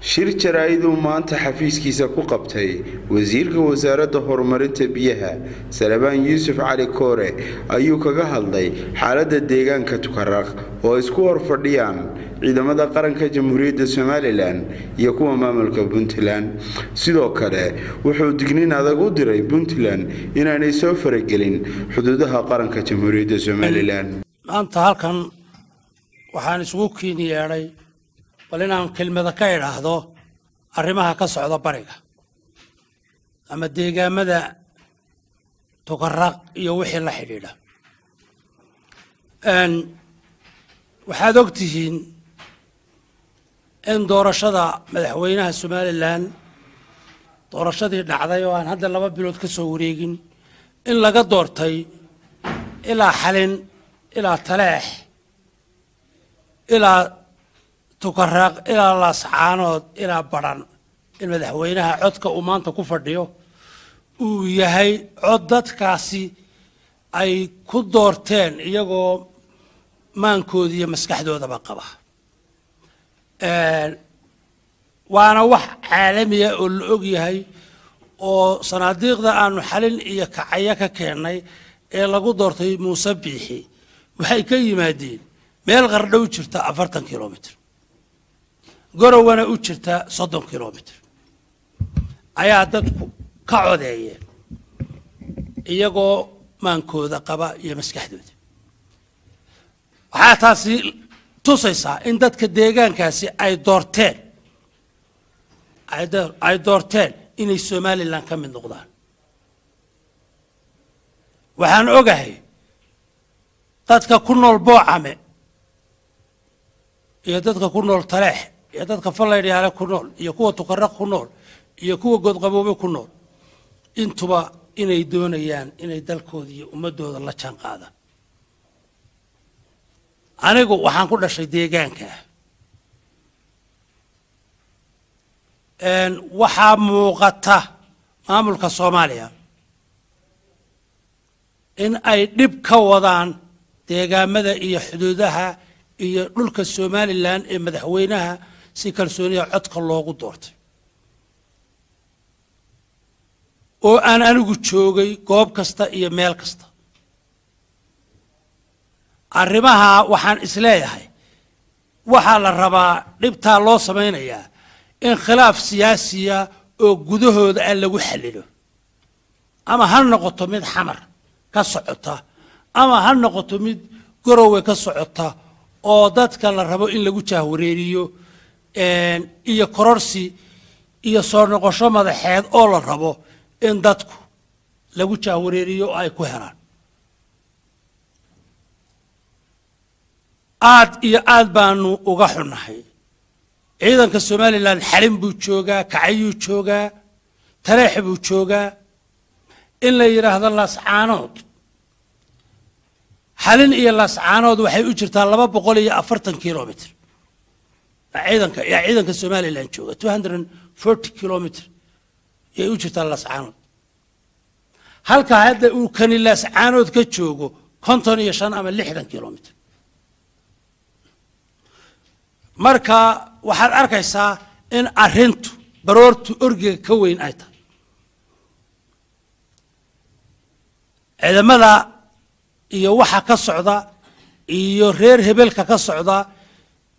shir jaraa-iduu maanta xafiiskiisa ku qabtay wasiirka wasaaradda horumarinta biyaha salabaan yuusuf cali koore ayuu kaga hadlay xaaladda deegaanka tukaraq oo isku hor fadhiyaan ciidamada qaranka jamhuuriyadda somalilan iyo kuwa maamulka puntland. Sidoo kale wuxuu digniin adag u diray puntland inaanay soo faragelin xuduudaha qaranka jamhuuriyadda somalilan bal inaan kelmada ka idhaahdo arrimaha ka socda bariga. Ama deegaamada tukaraq iyo wixii la xidhiidha. Waxaad og tihiin in doorashada madaxweynaha somalilan doorashadii dhacday oo aan hadda laba bilood ka soo wareegin in laga doortay ilaa xalin ilaa taleex ilaa tukaraq ilaa laascaanood ilaa badhan in madaxweynaha codka uu maanta ku fadhiyo uu yahay cod dadkaasi ay ku doorteen iyagoo maankooda iyo maskaxdoodaba qaba. Waana wax caalamiya oo la og yahay oo sanaadiiqda aanu xalin iyo kacayo ka keennay ee lagu doortay muuse biixi. Waxay ka yimaadeen meel qardhow jirta afartan kilomitr gorowana u jirta soddon kilomitr ayaa dadku ka codeeyeen iyagoo maankooda qaba iyo maskaxdooda. Waxaa taasi tusaysaa in dadka deegaankaasi ay doorteen ay doorteen inay somalilan ka mid noqdaan. Waxaan ogahay dadka ku nool boocame iyo dadka ku nool taleex iyo dadka fallaydhyaale ku nool iyo kuwa tukaraq ku nool iyo kuwa godqaboobe ku nool. Intuba inay doonayaan inay dalkooda iyo ummadooda la jaan qaadaan anigu waxaan ku dhashay deegaanka. Waxaa muuqata maamulka soomaaliya in ay dhib ka wadaan deegaamada iyo xuduudaha iyo dhulka somalilan ee madaxweynaha si kalsooniya codka loogu doortay. Oo aan anigu joogay goob kasta iyo meel kasta. Arrimaha waxaan is leeyahay waxaa la rabaa dhibtaa loo samaynayaa in khilaaf siyaasiya oo gudahooda ah lagu xallilo ama ha noqoto mid xamar ka socota ama ha noqoto mid gorowe ka socota oo dadka la rabo in lagu jaahwareeriyo iyo kororsi iyo soo noqosho madaxeed oo la rabo in dadku lagu jaahwareeriyo oo ay ku helaan. Aad iyo aad baanu uga xunnahay. Ciidanka somalilan xalin buu joogaa kacayuu joogaa taleex buu joogaa. In la yidhaahdo laascaanood xalin iyo laascaanood waxay u jirtaa laba boqol iyo afartan kilomitr ciidanka yaa ciidanka somalilan jooga two hundred forty kilomitr yay u jirtaa laascaanood halka hadda uu kani laascaanood ka joogo konton iyo shan ama lixdan kilomitr marka waxaad arkaysaa in arintu baroortu orgiga ka weyn ay tahay. Ciidamada iyo waxa ka socda iyo reer hebelka ka socda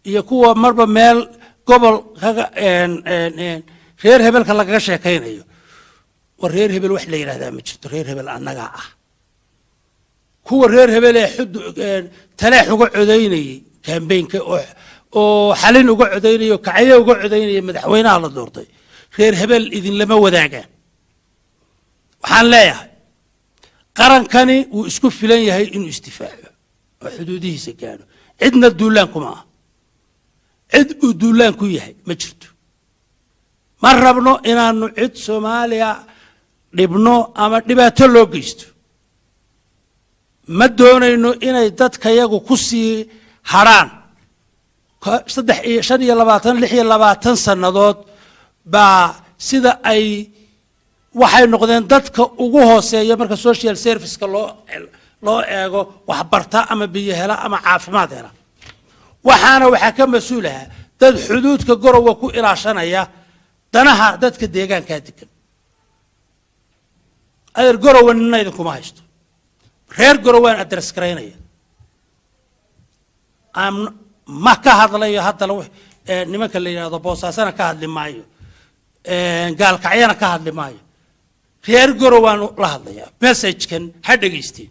iyo kuwa marba meel gobol reer hebelka lagaga sheekaynayo. War reer hebel wax la yidhahdaa ma jirto reer hebel annagaa ah. Kuwa reer hebel ee taleex uga codaynayay kambeynka oo xalin uga codaynaya oo kacayo uga codaynaya madaxweynaha la doortay. Reer hebel idinlama wadaagaan. Waxaan leeyahay qarankani wuu isku filan yahay inuu isdifaaco oo xuduudihiisa gaadho. Cidna duulaan kuma ah cid uu duulaan ku yahay ma jirto. Ma rabno inaanu cid soomaaliya dhibno ama dhibaato loo geysto. Ma doonayno inay dadkayagu ku sii hadrhaan saddex iyo shan iyo labaatan lix iyo labaatan sannadood baa sida ay waxay noqdeen dadka ugu hooseeya marka social serviceka loo loo eego waxbarta ama biyo hela ama caafimaad hela waxaana waxaa ka mas'uulaha dad xuduudka gorowa ku ilaashanaya danaha dadka deegaankaa degan adeer gorowa nina idinkuma haysto. Reer gorowaan adres garaynaya ma ka hadlayo haddana nimanka la yidhahdo boosaasana ka hadli maayo. Gaalkacyana ka hadli maayo. Reer gorowaan la hadlayaa. Messagekan ha dhegaysteen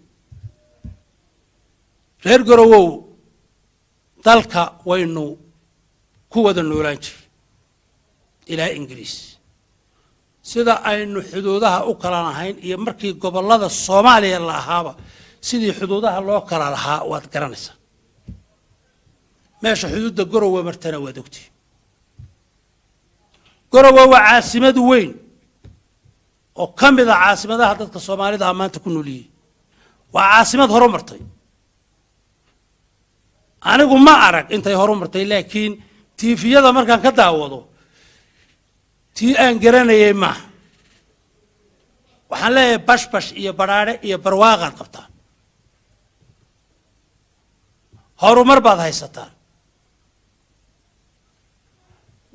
reer gorowow dalka waynu ku wada noolaan jiray ilaa ingiriis. Sida aynu xuduudaha u kala lahayn iyo markii gobollada soomaaliya la ahaaba sidii xuduudaha loo kala lahaa waad garanaysaa. Meesha xuduudda gorowe martana waad ogtihi gorowe waa caasimad weyn oo ka mid a caasimadaha dadka soomaalida a maanta ku noolyihiin waa caasimad horu martay anigu ma arag intay horu martay laakiin tiifiyada markaan ka daawado tii aan garanayay maaha waxaan leeyahay bashbash iyo badhaadhe iyo barwaaqaad qabtaan. Horumar baad haysataan.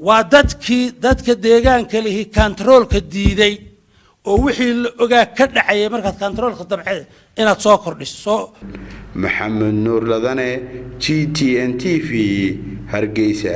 Waa dadkii dadka deegaanka lihi kontaroolka diiday oo wixii la ogaa ka dhacayay markaad kontaroolka dabceed inaad soo kordhiso. Maxamed nuur ladane g t n t v hargeysa